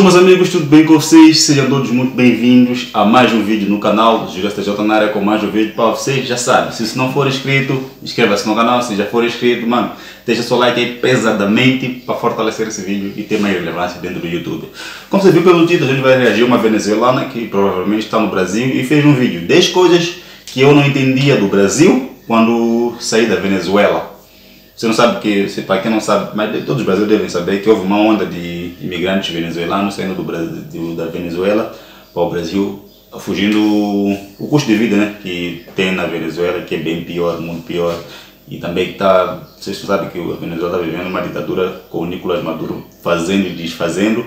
Boas meus amigos, tudo bem com vocês? Sejam todos muito bem-vindos a mais um vídeo no canal Júlio STJ na área com mais um vídeo para vocês, já sabe, se não for inscrito, inscreva-se no canal, se já for inscrito, mano, deixa seu like aí pesadamente para fortalecer esse vídeo e ter mais relevância dentro do YouTube. Como você viu pelo título, a gente vai reagir a uma venezuelana que provavelmente está no Brasil e fez um vídeo 10 coisas que eu não entendia do Brasil quando saí da Venezuela. Você não sabe que, para quem não sabe, mas todos os brasileiros devem saber que houve uma onda de imigrantes venezuelanos saindo do Brasil, da Venezuela para o Brasil, fugindo o custo de vida né, que tem na Venezuela, que é bem pior, muito pior. E também está, vocês sabem que a Venezuela está vivendo uma ditadura com o Nicolás Maduro fazendo e desfazendo.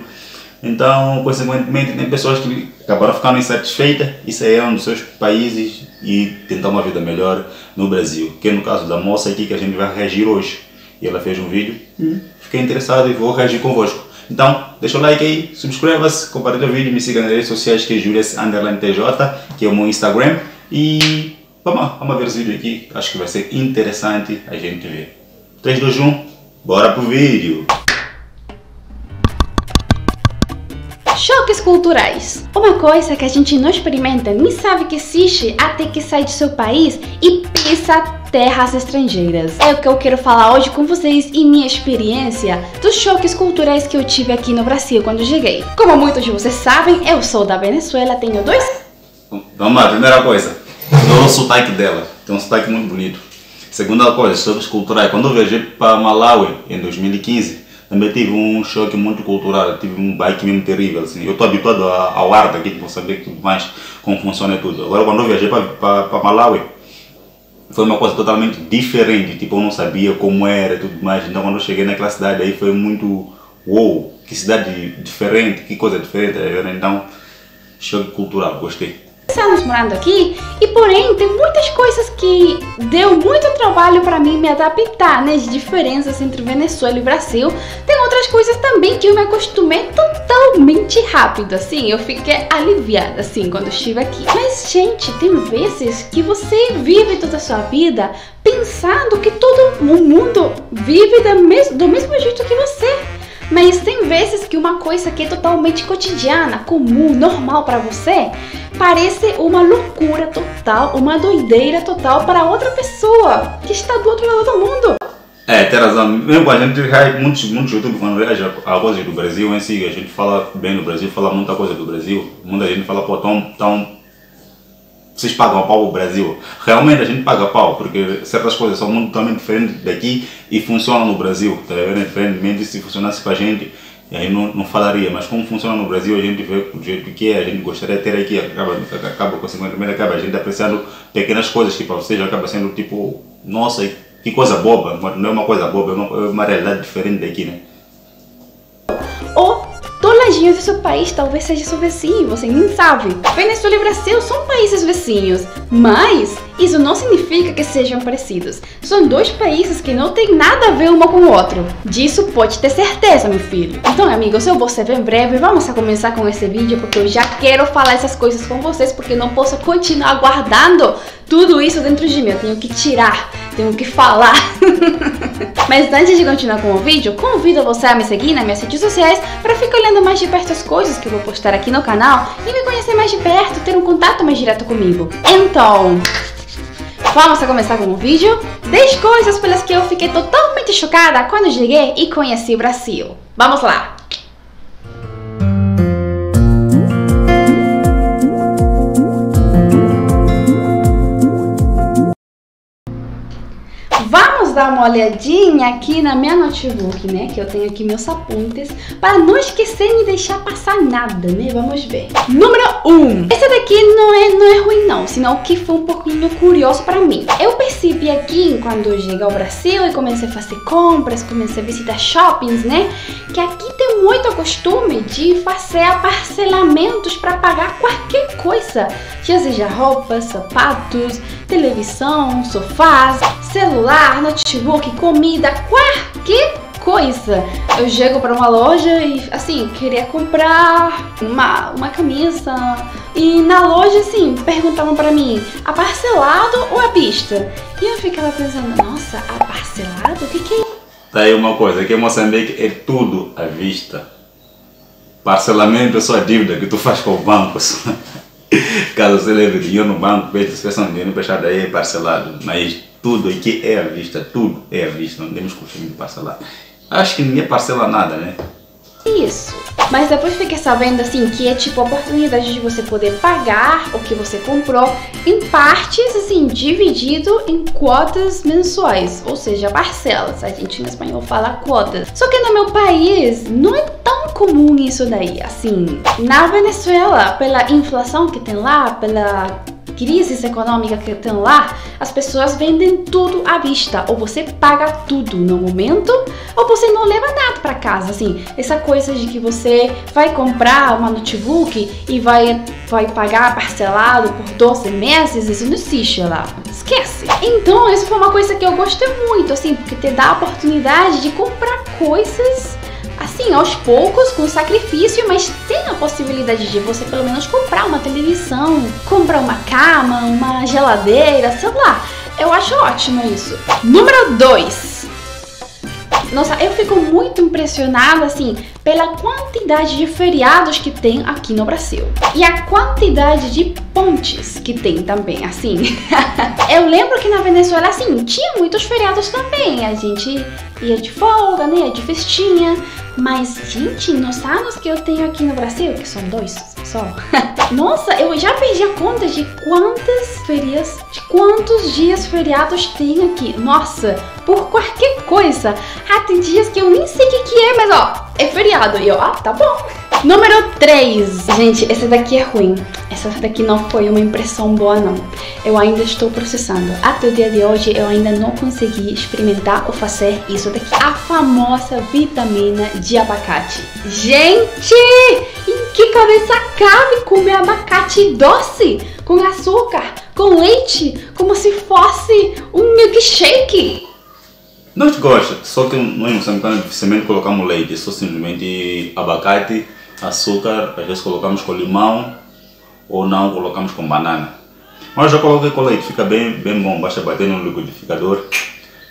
Então, consequentemente, tem pessoas que acabaram ficando insatisfeitas e saíram dos seus países e tentar uma vida melhor no Brasil. Que é no caso da moça aqui que a gente vai reagir hoje. E ela fez um vídeo, hum. fiquei interessado e vou reagir convosco. Então, deixa o like aí, subscreva-se, compartilha o vídeo, me siga nas redes sociais que é Julius TJ, que é o meu Instagram. E vamos, vamos ver esse vídeo aqui, acho que vai ser interessante a gente ver. 3, 2, 1, bora pro vídeo! Choques culturais. Uma coisa que a gente não experimenta nem sabe que existe até que sai do seu país e pisa terras estrangeiras. É o que eu quero falar hoje com vocês e minha experiência dos choques culturais que eu tive aqui no Brasil quando cheguei. Como muitos de vocês sabem, eu sou da Venezuela, tenho dois... Vamos lá, primeira coisa, o sotaque dela, tem um sotaque muito bonito. Segunda coisa, choques culturais, quando eu viajei para Malawi em 2015, também tive um choque muito cultural, tive um bike mesmo terrível. Assim. Eu estou habituado ao ar daqui, vou saber tudo mais, como funciona tudo. Agora, quando eu viajei para Malawi, foi uma coisa totalmente diferente. Tipo, eu não sabia como era e tudo mais. Então, quando eu cheguei naquela cidade, aí foi muito. Uou, que cidade diferente, que coisa diferente. Então, choque cultural, gostei anos morando aqui e porém tem muitas coisas que deu muito trabalho para mim me adaptar, né, de diferenças entre Venezuela e Brasil. Tem outras coisas também que eu me acostumei totalmente rápido, assim, eu fiquei aliviada assim quando estive aqui. Mas gente, tem vezes que você vive toda a sua vida pensando que todo mundo vive do mesmo, jeito que você. Mas tem que uma coisa que é totalmente cotidiana, comum, normal para você, parece uma loucura total, uma doideira total para outra pessoa que está do outro lado do mundo. É, tem razão. Mesmo a gente reage muitos, muitos YouTube quando reage a coisas do Brasil em si, a gente fala bem do Brasil, fala muita coisa do Brasil. Muita gente fala, pô, tão, tão vocês pagam pau o Brasil. Realmente a gente paga pau, porque certas coisas são muito totalmente diferentes daqui e funcionam no Brasil. Tá vendo? Diferentemente se funcionasse para a gente, aí não, não falaria. Mas como funciona no Brasil, a gente vê do jeito que é, a gente gostaria de ter aqui, acaba, acaba consequentemente, acaba a gente apreciando pequenas coisas que para vocês acaba sendo tipo, nossa, que coisa boba, não é uma coisa boba, é uma, é uma realidade diferente daqui, né? Ou ladinho do seu país talvez seja seu vizinho, você nem sabe. Venezuela e Brasil são países vizinhos, mas isso não significa que sejam parecidos. São dois países que não têm nada a ver um com o outro. Disso pode ter certeza, meu filho. Então, amigos, eu vou ser bem breve. Vamos começar com esse vídeo porque eu já quero falar essas coisas com vocês porque não posso continuar guardando tudo isso dentro de mim. Eu tenho que tirar, tenho que falar. Mas antes de continuar com o vídeo, convido você a me seguir nas minhas redes sociais para ficar olhando mais de perto as coisas que eu vou postar aqui no canal e me conhecer mais de perto, ter um contato mais direto comigo. Então, vamos a começar com o vídeo 10 coisas pelas que eu fiquei totalmente chocada quando cheguei e conheci o Brasil. Vamos lá! Dar uma olhadinha aqui na minha notebook, né? Que eu tenho aqui meus apontes para não esquecer nem deixar passar nada, né? Vamos ver. Número 1. Um. Esse daqui não é, não é ruim não, senão que foi um pouquinho curioso para mim. Eu percebi aqui, quando cheguei ao Brasil e comecei a fazer compras, comecei a visitar shoppings, né? Que aqui tem muito costume de fazer parcelamentos para pagar qualquer coisa. Já seja roupas, sapatos, televisão, sofás, celular, notebook, comida, qualquer coisa. Eu chego para uma loja e, assim, queria comprar uma, uma camisa. E na loja, assim, perguntavam para mim, a parcelado ou a pista? E eu ficava pensando, nossa, a parcelado? O que que é Tá aí uma coisa, aqui em Moçambique é tudo à vista. parcelamento é só a dívida que tu faz com o banco. Caso você leve dinheiro no banco, pede um dinheiro emprestado aí é parcelado. Mas tudo aqui é à vista, tudo é à vista, não temos costume de parcelar. Acho que ninguém parcela nada, né? Isso. Mas depois fiquei sabendo assim que é tipo a oportunidade de você poder pagar o que você comprou em partes, assim, dividido em quotas mensuais, ou seja, parcelas. A gente em espanhol fala quotas. Só que no meu país não é tão comum isso daí. Assim, na Venezuela, pela inflação que tem lá, pela crise econômica que tem lá, as pessoas vendem tudo à vista. Ou você paga tudo no momento, ou você não leva nada para casa. Assim, essa coisa de que você vai comprar uma notebook e vai, vai pagar parcelado por 12 meses, isso não existe lá. Esquece. Então, isso foi uma coisa que eu gostei muito, assim, porque te dá a oportunidade de comprar coisas assim, aos poucos, com sacrifício, mas tem a possibilidade de você pelo menos comprar uma televisão, comprar uma cama, uma geladeira, sei lá. Eu acho ótimo isso. Número 2. Nossa, eu fico muito impressionada, assim, pela quantidade de feriados que tem aqui no Brasil. E a quantidade de pontes que tem também, assim. eu lembro que na Venezuela, assim, tinha muitos feriados também. A gente ia de folga, né, de festinha. Mas, gente, nos anos que eu tenho aqui no Brasil, que são dois só, nossa, eu já perdi a conta de quantas férias, de quantos dias feriados tem aqui. Nossa, por qualquer coisa. Ah, tem dias que eu nem sei o que, que é, mas ó, é feriado. E eu, ah, tá bom. Número 3. Gente, esse daqui é ruim. Essa daqui não foi uma impressão boa, não. Eu ainda estou processando. Até o dia de hoje, eu ainda não consegui experimentar ou fazer isso daqui. A famosa vitamina de abacate. Gente, em que cabeça cabe comer abacate doce? Com açúcar, com leite, como se fosse um milkshake? Nós gostamos, só que nós moçambicanos dificilmente colocamos leite, só simplesmente abacate açúcar, às vezes colocamos com limão ou não colocamos com banana. Mas já coloquei com leite, fica bem, bem bom, basta bater no liquidificador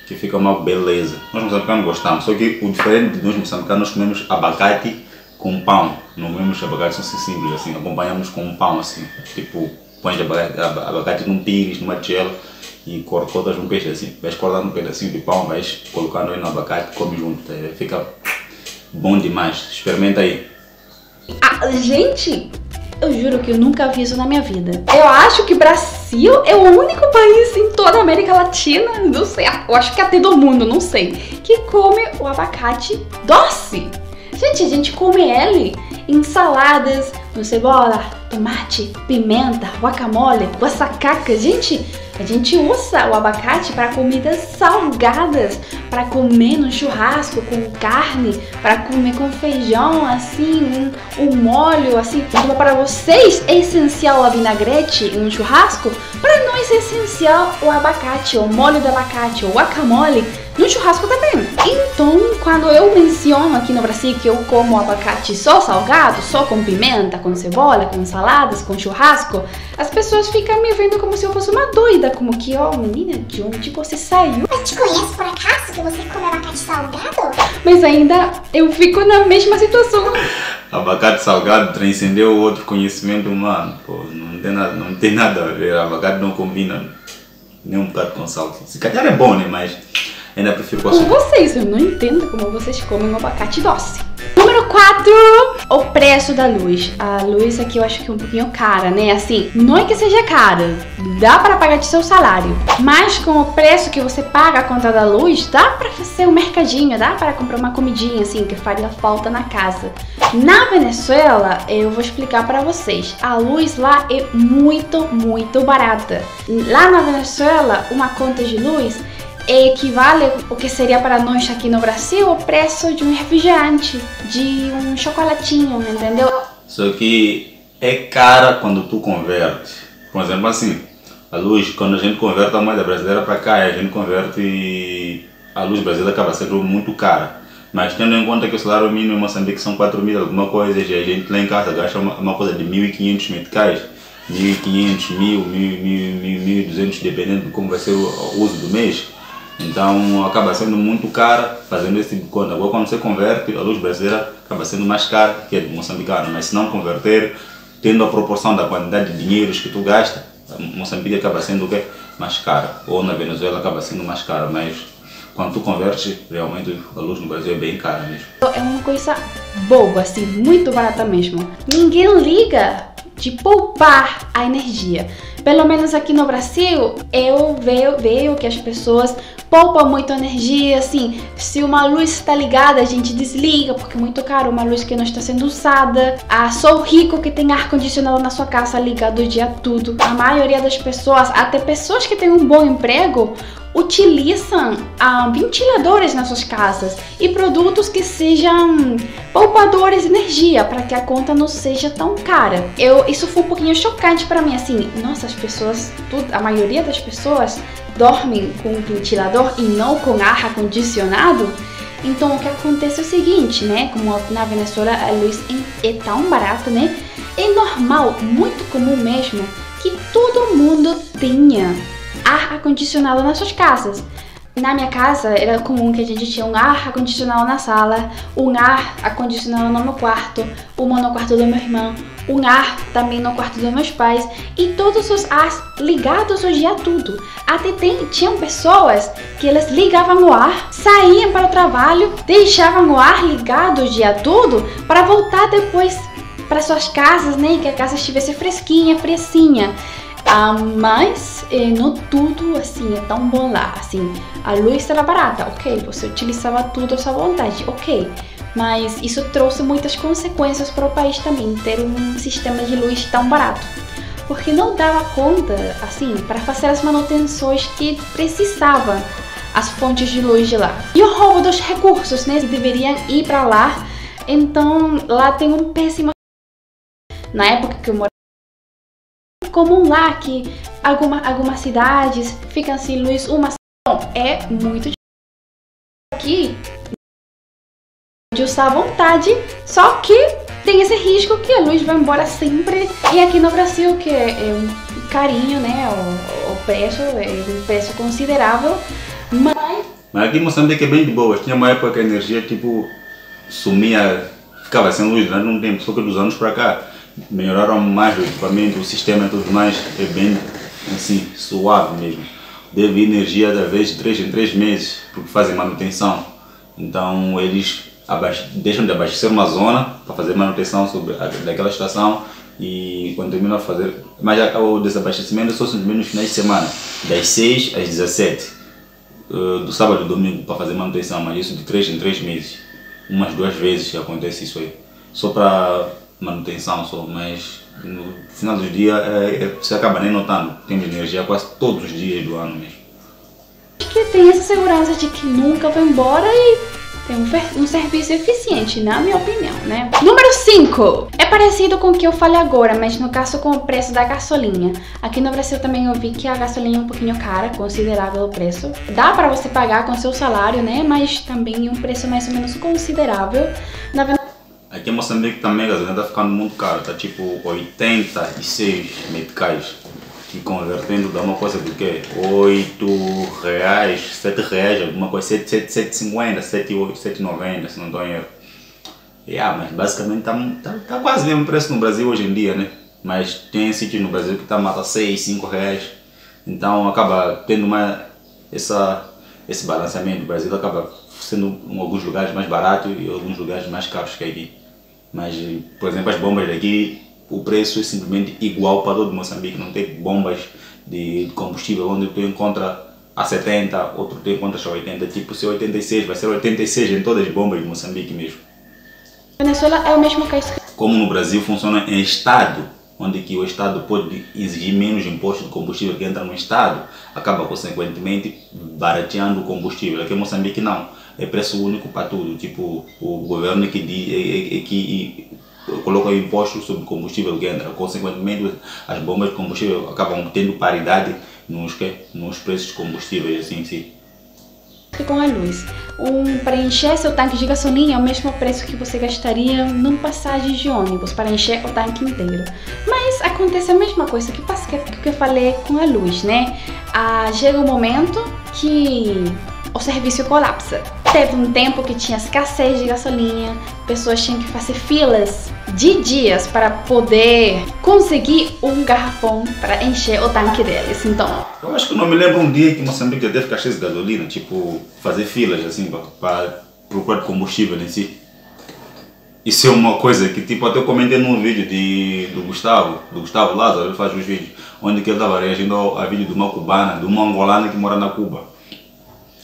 que fica uma beleza. Nós moçambicanos gostamos, só que o diferente de nós moçambicanos, nós comemos abacate com pão, não comemos abacate assim simples, assim, acompanhamos com pão assim, tipo, põe abacate, abacate num pires, numa tigela e cortas um peixe assim, vais cortando um pedacinho de pão, vais colocando aí no abacate, come junto, tá? fica bom demais, experimenta aí. Ah, gente, eu juro que eu nunca vi isso na minha vida. Eu acho que Brasil é o único país em toda a América Latina, não sei, eu acho que até do mundo, não sei, que come o abacate doce. Gente, a gente come ele em saladas, com cebola, tomate, pimenta, guacamole, guaçacaca. Gente, a gente usa o abacate para comidas salgadas, para comer no churrasco com carne, para comer com feijão, assim, um, um molho, assim. Como para vocês é essencial a vinagrete em um churrasco, para nós é essencial o abacate, o molho de abacate, o guacamole no churrasco também. Então, quando eu menciono aqui no Brasil que eu como abacate só salgado, só com pimenta, com cebola, com saladas, com churrasco, as pessoas ficam me vendo como se eu fosse uma doida, como que, ó, oh, menina, de onde você saiu? Eu te conheço por acaso que você come abacate salgado? Mas ainda eu fico na mesma situação. Abacate salgado transcendeu outro conhecimento humano, pô, não tem nada, não tem nada a ver, abacate não combina nem um bocado com sal. Se calhar é bom, né, mas Ainda prefiro com açúcar. Com vocês, eu não entendo como vocês comem um abacate doce. Número 4, o preço da luz. A luz aqui eu acho que é um pouquinho cara, né? Assim, não é que seja cara, dá para pagar de seu salário. Mas com o preço que você paga a conta da luz, dá para fazer um mercadinho, dá para comprar uma comidinha assim que faria falta na casa. Na Venezuela, eu vou explicar para vocês. A luz lá é muito, muito barata. Lá na Venezuela, uma conta de luz equivale o que seria para nós aqui no Brasil o preço de um refrigerante, de um chocolatinho, entendeu? Só que é cara quando tu converte. Por exemplo, assim, a luz, quando a gente converte a moeda brasileira para cá, a gente converte a luz brasileira acaba sendo muito cara. Mas tendo em conta que o salário mínimo em Moçambique são 4 mil alguma coisa, e a gente lá em casa gasta uma, uma coisa de 1.500 meticais, 1.500, 1.000, 1.200, dependendo de como vai ser o uso do mês, então acaba sendo muito cara fazendo esse tipo de conta. Agora quando você converte, a luz brasileira acaba sendo mais cara que a do moçambicano, mas se não converter, tendo a proporção da quantidade de dinheiros que tu gasta, Moçambique acaba sendo o quê? mais cara, ou na Venezuela acaba sendo mais cara, mas quando tu convertes, realmente a luz no Brasil é bem cara mesmo. É uma coisa boa, assim, muito barata mesmo. Ninguém liga de poupar a energia. Pelo menos aqui no Brasil, eu vejo, vejo que as pessoas poupam muito energia, assim, se uma luz está ligada, a gente desliga, porque é muito caro uma luz que não está sendo usada. Ah, sou rico que tem ar-condicionado na sua casa ligado o dia todo. A maioria das pessoas, até pessoas que têm um bom emprego, utilizam ah, ventiladores nas suas casas e produtos que sejam poupadores de energia para que a conta não seja tão cara. Eu, isso foi um pouquinho chocante para mim, assim, nossa, as pessoas, a maioria das pessoas dormem com ventilador e não com ar acondicionado. Então o que acontece é o seguinte, né? Como na Venezuela a luz é tão barata, né? É normal, muito comum mesmo, que todo mundo tenha ar acondicionado nas suas casas. Na minha casa era comum que a gente tinha um ar acondicionado na sala, um ar acondicionado no meu quarto, uma no quarto do meu irmão, um ar também no quarto dos meus pais e todos os ares ligados o dia tudo. Até tem, tinham pessoas que elas ligavam o ar, saíam para o trabalho, deixavam o ar ligado o dia todo para voltar depois para suas casas, né? Que a casa estivesse fresquinha, fresquinha. Ah, mas eh, não tudo assim é tão bom lá. Assim, a luz era barata, ok. Você utilizava tudo à sua vontade, ok. Mas isso trouxe muitas consequências para o país também, ter um sistema de luz tão barato. Porque não dava conta, assim, para fazer as manutenções que precisava as fontes de luz de lá. E o roubo dos recursos, né, que deveriam ir para lá. Então, lá tem um péssimo na época que eu morava comum lá que alguma, algumas cidades ficam sem luz uma Bom, é muito aqui de usar à vontade, só que tem esse risco que a luz vai embora sempre. E aqui no Brasil, que é, é um carinho, né? O, o preço é um preço considerável, mas... Mas aqui em Moçambique é bem de boa. Tinha uma época que a energia, tipo, sumia, ficava sem luz durante um tempo. Só que dos anos para cá, melhoraram mais o equipamento, o sistema e tudo mais, é bem assim, suave mesmo. Deve energia através de 3 em 3 meses, porque fazem manutenção. Então eles deixam de abastecer uma zona para fazer manutenção sobre a, daquela estação e quando terminam a fazer, mas o desabastecimento só simplesmente nos finais de semana, das 6 às 17, uh, eh, do sábado e domingo para fazer manutenção, mas isso de 3 em 3 meses, umas duas vezes acontece isso aí, só para manutenção só, mas no final do dia é, é, você acaba nem notando, temos energia quase todos os dias do ano mesmo. Que tem essa segurança de que nunca vai embora e um, um, serviço eficiente, na minha opinião, né? Número 5. É parecido com o que eu falei agora, mas no caso com o preço da gasolina. Aqui no Brasil também eu vi que a gasolina é um pouquinho cara, considerável o preço. Dá para você pagar com seu salário, né? Mas também um preço mais ou menos considerável. Na Aqui em Moçambique também a gasolina está ficando muito cara, está tipo 86 meticais, que convertendo dá uma coisa de quê? 8 reais, 7 reais, alguma coisa, 7, 7, 7,50, 7, 7,90 se não estou em erro. Yeah, mas basicamente está tá, tá quase mesmo preço no Brasil hoje em dia, né? Mas tem sítios no Brasil que está a 6, 5 reais, então acaba tendo uma, essa, esse balanceamento. O Brasil acaba sendo em alguns lugares mais barato e em alguns lugares mais caros que aqui. Mas, por exemplo, as bombas daqui, o preço é simplesmente igual para todo Moçambique. Não tem bombas de combustível onde tu encontra a 70, outro tu encontras a 80. Tipo, se é 86, vai ser 86 em todas as bombas de Moçambique mesmo. Venezuela é o mesmo caso. Como no Brasil funciona em estado, onde que o Estado pode exigir menos imposto de combustível que entra no Estado, acaba consequentemente barateando o combustível. Aqui em Moçambique não é preço único para tudo. Tipo, o governo que, diz, é, é, é que coloca impostos sobre combustível que entra. Consequentemente, as bombas de combustível acabam tendo paridade nos, nos preços de combustíveis, assim, sim. Com a luz. Um, para encher seu tanque de gasolina é o mesmo preço que você gastaria num passagem de ônibus para encher o tanque inteiro. Mas acontece a mesma coisa que, que, que eu falei com a luz, né? Ah, chega um momento que o serviço colapsa. Teve um tempo que tinha escassez de gasolina, pessoas tinham que fazer filas de dias para poder conseguir um garrafão para encher o tanque deles. Então, Eu acho que não me lembro um dia que Moçambique já ficar cheio de gasolina, tipo, fazer filas assim para, procurar combustível em si. Isso é uma coisa que tipo até eu comentei num vídeo de, do Gustavo, do Gustavo Lázaro, ele faz os vídeos, onde ele estava reagindo a vídeo de uma cubana, de uma angolana que mora na Cuba.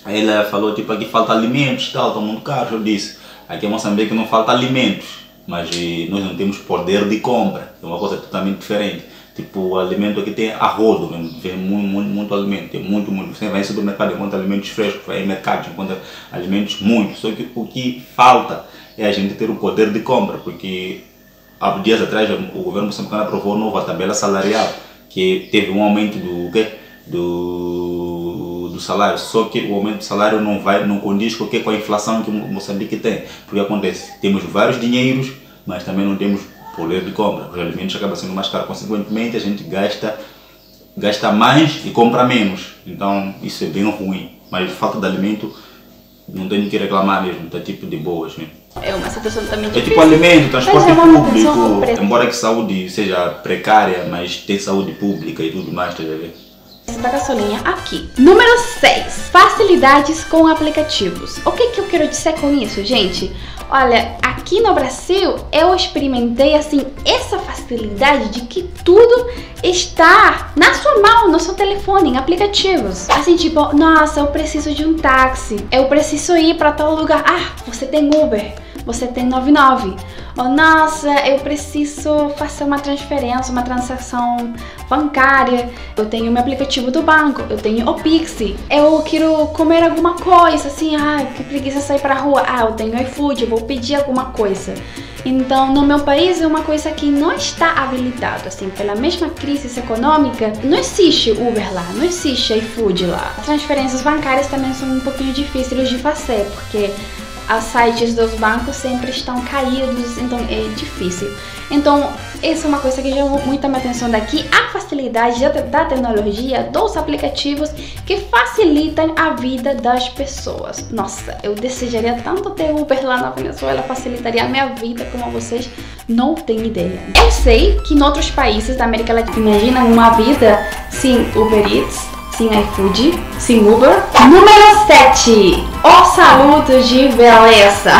Aí falou tipo aqui falta alimentos tal, está muito caro, eu disse. Aqui em Moçambique não falta alimentos, mas eh, nós não temos poder de compra, é uma coisa totalmente diferente. Tipo, o alimento aqui tem a rodo mesmo, vem muito, muito, muito alimento, tem muito, muito. Você vai em supermercado, encontra alimentos frescos, vai em mercado, encontra alimentos muito. Só que o que falta é a gente ter o poder de compra, porque há dias atrás o governo moçambicano aprovou nova tabela salarial, que teve um aumento do? Do, do salário, só que o aumento do salário não vai, não condiz com, com a inflação que Mo- Moçambique tem. Porque acontece, temos vários dinheiros, mas também não temos poder de compra. Os alimentos acabam sendo mais caros, consequentemente a gente gasta gasta mais e compra menos. Então isso é bem ruim. Mas falta de alimento não tenho que reclamar mesmo, está tipo de boas mesmo. é uma situação também É difícil. tipo alimento, transporte é público, embora que saúde seja precária, mas tem saúde pública e tudo mais, tá a ver? Da gasolina aqui. Número 6. Facilidades com aplicativos. O que, que eu quero dizer com isso, gente? Olha, aqui no Brasil eu experimentei assim essa facilidade de que tudo está na sua mão, no seu telefone, em aplicativos. Assim, tipo, nossa, eu preciso de um táxi, eu preciso ir para tal lugar. Ah, você tem Uber, você tem 99. Ou, nossa, eu preciso fazer uma transferência, uma transação bancária. Eu tenho meu aplicativo do banco, eu tenho o Pix. Eu quero comer alguma coisa, assim, ah, que preguiça sair pra rua. Ah, eu tenho iFood, eu vou pedir alguma coisa. Então, no meu país é uma coisa que não está habilitado, assim, pela mesma crise econômica, não existe Uber lá, não existe iFood lá. Transferências bancárias também são um pouquinho difíceis de fazer, porque os sites dos bancos sempre estão caídos, então é difícil. Então, essa é uma coisa que chamou muita minha atenção daqui, a facilidade da, tecnologia, dos aplicativos que facilitam a vida das pessoas. Nossa, eu desejaria tanto ter Uber lá na Venezuela, facilitaria a minha vida como vocês não têm ideia. Eu sei que em outros países da América Latina imaginam uma vida sem Uber Eats, sem iFood, sem Uber. Número 7. O saludo de beleza.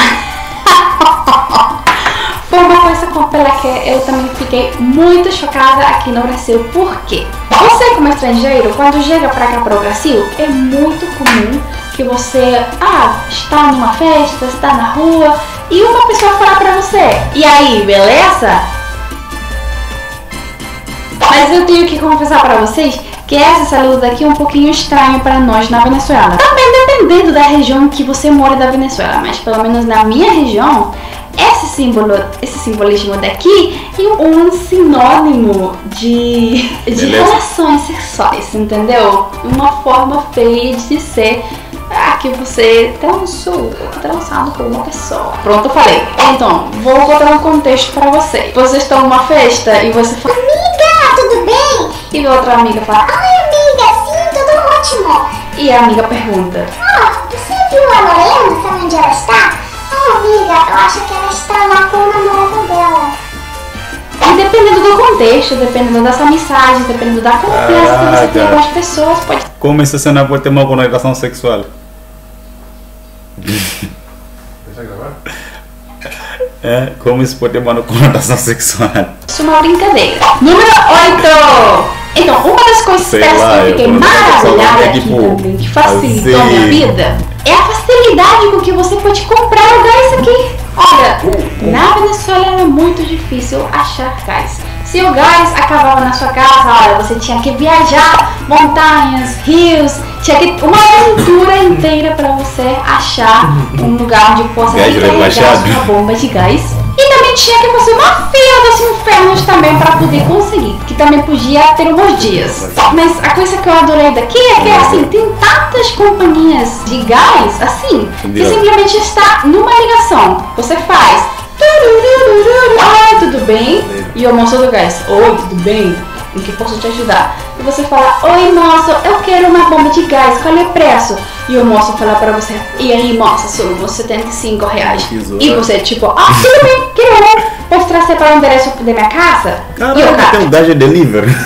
Foi uma coisa pela que eu também fiquei muito chocada aqui no Brasil. Por quê? Você, como estrangeiro, quando chega pra cá pro Brasil, é muito comum que você, ah, está numa festa, está na rua e uma pessoa falar pra você: E aí, beleza? Mas eu tenho que confessar para vocês que esse saludo aqui é um pouquinho estranho para nós na Venezuela. Também dependendo da região que você mora da Venezuela, mas pelo menos na minha região, esse símbolo, esse simbolismo daqui é um sinônimo de, de Beleza. relações sexuais, entendeu? Uma forma feia de dizer ah, que você transou, transado com uma pessoa. Pronto, eu falei. Então, vou botar um contexto para você. Você está numa festa e você fala, Amiga? E a outra amiga fala, Ai, amiga, sim, tudo ótimo. e a amiga pergunta, Oh, você viu a Lorena? Sabe onde ela está? Oh, amiga, eu acho que ela está lá com o namorado dela. E dependendo do contexto, dependendo dessa mensagem, dependendo da confiança que você tem Caraca. com as pessoas, pode Como essa cena pode ter uma conotação sexual? É, como isso ter uma conotação sexual? ser uma brincadeira. Número 8! Então, uma das coisas que eu fiquei maravilhada é aqui tipo, também, que facilitou a minha vida, é a facilidade com que você pode comprar o gás aqui. Olha, na Venezuela era muito difícil achar gás. Se o gás acabava na sua casa, olha, você tinha que viajar montanhas, rios, tinha que uma aventura inteira para achar um lugar onde possa recarregar sua bomba de gás. E também tinha que fazer uma fila dos infernos também para poder conseguir, que também podia ter uns dias. Mas a coisa que eu adorei daqui é que assim, tem tantas companhias de gás assim, que simplesmente está numa ligação. Você faz. Oi, tudo bem? E o moço do gás, oi, tudo bem? Em que posso te ajudar? E você fala, oi moço, eu quero uma bomba de gás, qual é o preço? E o moço fala para você, e aí moça, são uns 75 reais. E você tipo, ah, tudo bem, quero. Posso trazer para o endereço da minha casa? e o Caralho, cara, tem um gajo delivery.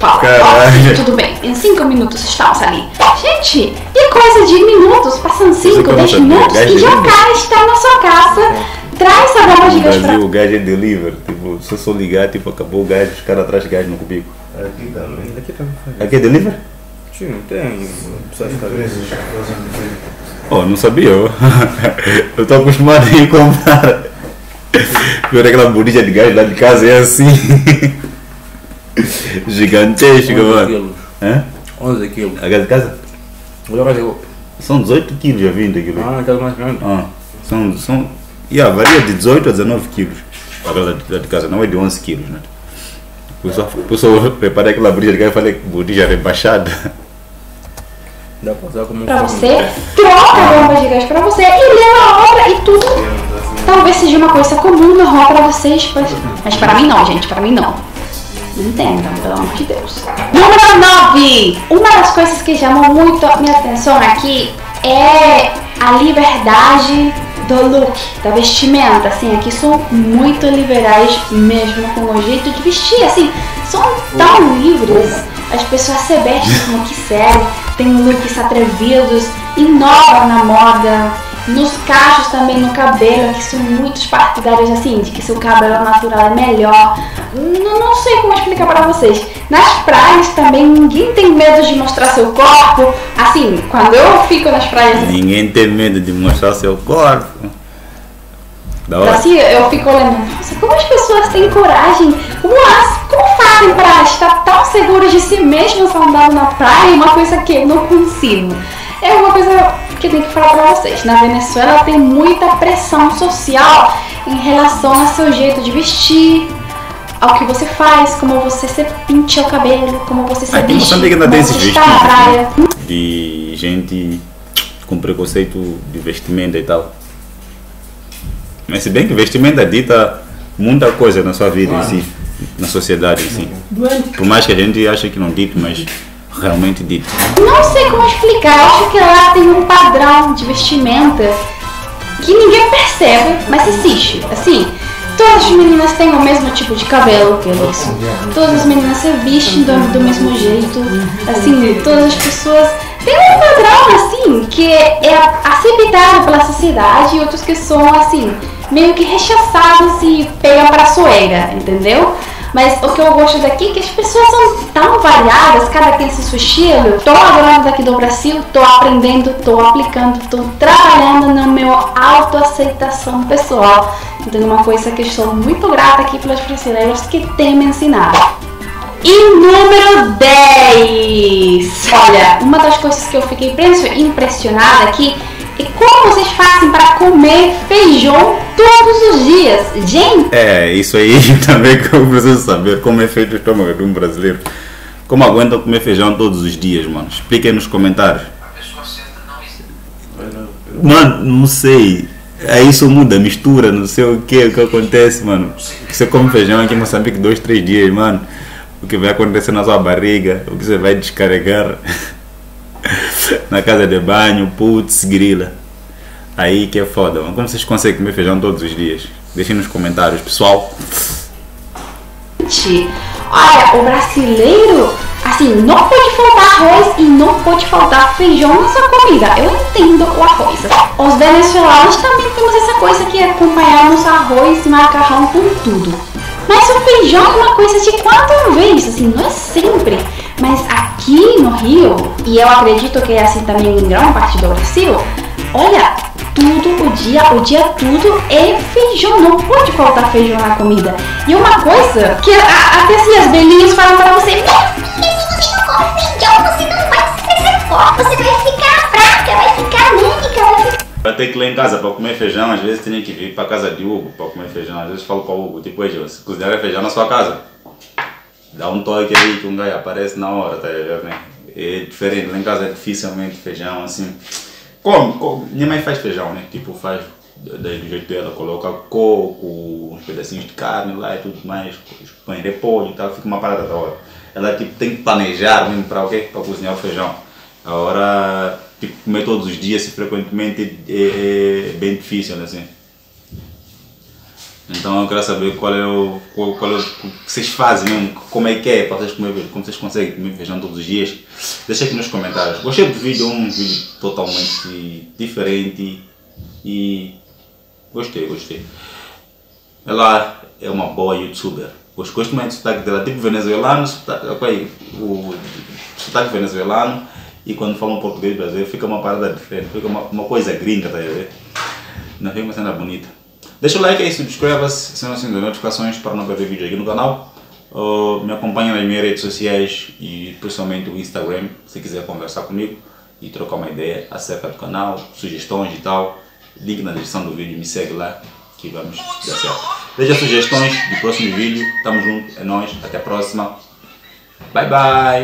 Caralho. ó, tudo bem, em 5 minutos estamos ali. Gente, e coisa de minutos, passam que 5, eu não 10 sabia, minutos e já cara está na sua casa, traz a bomba de gás pra Brasil, o gajo é delivery. Tipo, se eu só ligar, tipo, acabou o gajo, os caras atrás gás no cubico. Aqui também. Aqui também. Aqui é delivery? Sim, tem pessoas. Empresas que fazem. Oh, não sabia. Eu Eu tô acostumado a ir comprar. Pior é aquela botija de gás lá de casa é assim. Gigantesca, 11 mano. quilos. Hã? 11 quilos. A gás de casa? Olha mais eu. São 18 quilos a 20 aquilo. Ah, aquela mais grande. Ah, são, são, yeah, varia de 18 a 19 quilos. Aquela de, de casa não é de 11 quilos, né? Por isso, por isso eu preparei aquela botija de gás e falei que botija rebaixada. Dá pra usar como um pra você, troca a bomba de gás pra você e leva a obra e tudo. Talvez seja uma coisa comum normal pra vocês, mas, mas para mim não, gente, para mim não. Entendam, pelo amor de Deus. Número 9! Uma das coisas que chamou muito a minha atenção aqui é a liberdade do look, da vestimenta. Assim, aqui são muito liberais mesmo com o jeito de vestir. Assim, são tão livres. As pessoas se vestem como quiserem, tem looks atrevidos, inovam na moda. Nos cachos também, no cabelo, que são muitos partidários assim, de que seu cabelo natural é melhor. Não, não sei como explicar para vocês. Nas praias também ninguém tem medo de mostrar seu corpo. Assim, quando eu fico nas praias Ninguém tem medo de mostrar seu corpo. Assim, eu fico olhando, nossa, como as pessoas têm coragem, como, as, como fazem para estar tão seguras de si mesmas andando na praia, uma coisa que eu não consigo. É uma coisa que eu tenho que falar para vocês. Na Venezuela tem muita pressão social em relação ao seu jeito de vestir, ao que você faz, como você se pinta o cabelo, como você se Aqui veste, como tem você está na praia. de gente com preconceito de vestimenta e tal. Mas se bem que vestimenta dita muita coisa na sua vida em si, na sociedade em si. Por mais que a gente ache que não dito, mas realmente dito. Não sei como explicar, acho que lá tem um padrão de vestimenta que ninguém percebe, mas existe. Assim, todas as meninas têm o mesmo tipo de cabelo, que isso. Todas as meninas se vestem do, do mesmo jeito. Assim, todas as pessoas têm um padrão, assim, que é aceitado pela sociedade e outros que são, assim, meio que rechaçados e pegam pra soeira, entendeu? Mas o que eu gosto daqui é que as pessoas são tão variadas, cada tem seu estilo. Tô agora daqui do Brasil, tô aprendendo, tô aplicando, tô trabalhando no meu autoaceitação pessoal. Então, uma coisa que estou muito grata aqui pelos brasileiros que têm me ensinado. E número 10! Olha, uma das coisas que eu fiquei impressionada aqui é como vocês fazem para comer feijão todos os dias. Gente, É, isso aí também que eu preciso saber como é feito o estômago de um brasileiro. Como aguenta comer feijão todos os dias, mano? Expliquem nos comentários. Mano, não sei. Aí isso muda, mistura, não sei o que, o que acontece, mano. Você come feijão aqui em Moçambique dois, três dias, mano. O que vai acontecer na sua barriga, o que você vai descarregar na casa de banho, putz, grila. Aí que é foda, mano. Como vocês conseguem comer feijão todos os dias? Deixem nos comentários, pessoal. Olha, o brasileiro, assim, não pode faltar arroz e não pode faltar feijão na sua comida. Eu entendo o arroz. Os venezuelanos também temos essa coisa que acompanhamos arroz e macarrão com tudo. Mas o feijão é uma coisa de quando vez, assim, não é sempre. Mas aqui no Rio, e eu acredito que é assim também em grande parte do Brasil, olha, tudo o dia, o dia tudo é feijão, não pode faltar feijão na comida. E uma coisa que a- até assim as velhinhas falam pra você, Se você não come feijão, você não vai se forte, você vai ficar fraca, vai ficar anêmica, vai ficar... Vai ter que ir lá em casa para comer feijão, às vezes tem que vir para casa de Hugo para comer feijão. Às vezes falo para o Hugo, tipo, "Ei, se cozinhar feijão na sua casa, dá um toque aí que um gajo aparece na hora, tá ligado, né? É diferente, lá em casa é dificilmente feijão, assim. Come, come. Minha mãe faz feijão, né? Tipo, faz do jeito dela, coloca coco, uns pedacinhos de carne lá e tudo mais, põe repolho e tal, fica uma parada da hora. Ela tipo, tem que planejar mesmo para o quê? Para cozinhar o feijão. Agora, tipo, comer todos os dias, se frequentemente, é, é bem difícil, né, assim. Então eu quero saber qual é o, qual, qual é o, que vocês fazem como é que é para vocês comer, como vocês conseguem comer feijão todos os dias. Deixa aqui nos comentários. Gostei do vídeo, é um vídeo totalmente diferente e gostei, gostei. Ela é uma boa youtuber. Gosto, muito do sotaque dela, tipo venezuelano, sotaque, o sotaque venezuelano e quando falam português brasileiro fica uma parada diferente, fica uma, uma coisa gringa, tá ver? Não fica uma cena bonita. Deixa o like aí, subscreva-se, aciona as notificações para não perder vídeo aqui no canal. Uh, me acompanha nas minhas redes sociais e principalmente o Instagram, se quiser conversar comigo e trocar uma ideia acerca do canal, sugestões e tal. Link na descrição do vídeo, me segue lá que vamos dar certo. Deixa sugestões de próximo vídeo, tamo junto, é nóis, até a próxima. Bye bye!